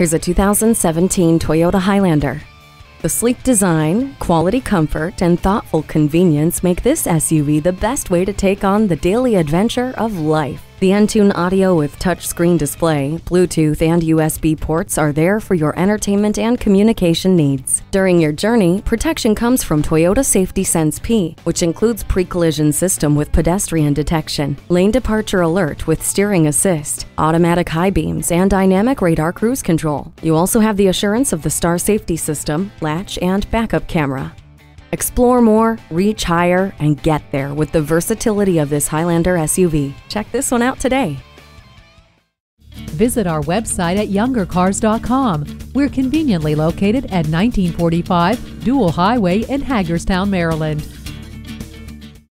Here's a 2017 Toyota Highlander. The sleek design, quality comfort, and thoughtful convenience make this SUV the best way to take on the daily adventure of life. The Entune audio with touchscreen display, Bluetooth, and USB ports are there for your entertainment and communication needs. During your journey, protection comes from Toyota Safety Sense P, which includes pre-collision system with pedestrian detection, lane departure alert with steering assist, automatic high beams, and dynamic radar cruise control. You also have the assurance of the Star Safety System, latch, and backup camera. Explore more, reach higher, and get there with the versatility of this Highlander SUV. Check this one out today. Visit our website at youngercars.com. We're conveniently located at 1945 Dual Highway in Hagerstown, Maryland.